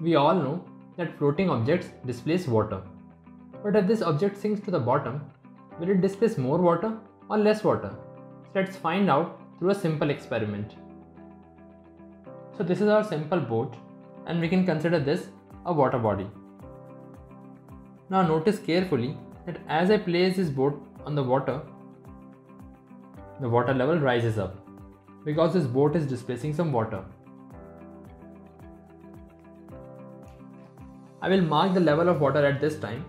We all know that floating objects displace water. But if this object sinks to the bottom, will it displace more water or less water? So let's find out through a simple experiment. So this is our simple boat and we can consider this a water body. Now notice carefully that as I place this boat on the water, the water level rises up because this boat is displacing some water. I will mark the level of water at this time.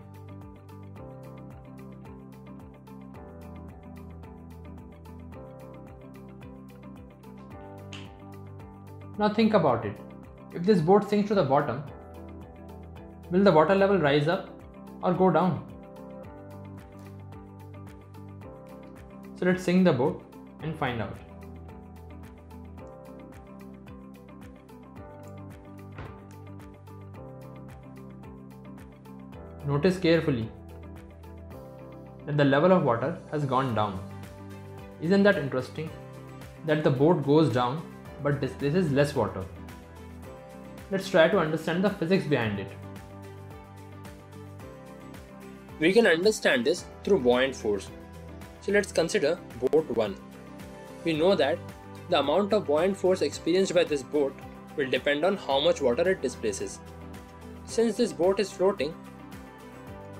Now think about it. If this boat sinks to the bottom, will the water level rise up or go down? So let's sink the boat and find out. Notice carefully that the level of water has gone down. Isn't that interesting? That the boat goes down but displaces less water. Let's try to understand the physics behind it. We can understand this through buoyant force. So let's consider boat 1. We know that the amount of buoyant force experienced by this boat will depend on how much water it displaces. Since this boat is floating,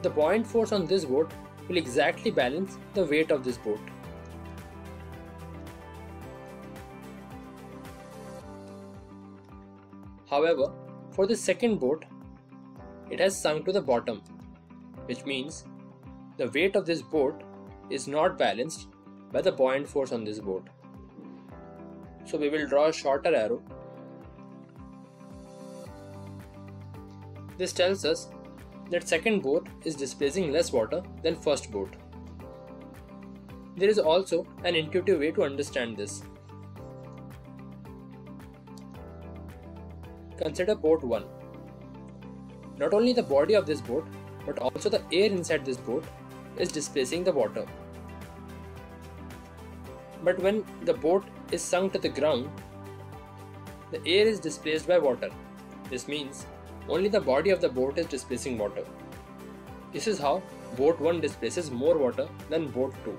the buoyant force on this boat will exactly balance the weight of this boat. However, for the second boat, it has sunk to the bottom, which means the weight of this boat is not balanced by the buoyant force on this boat. So we will draw a shorter arrow. This tells us that second boat is displacing less water than first boat. There is also an intuitive way to understand this. Consider boat 1. Not only the body of this boat, but also the air inside this boat is displacing the water. But when the boat is sunk to the ground, the air is displaced by water. This means only the body of the boat is displacing water. This is how boat 1 displaces more water than boat 2.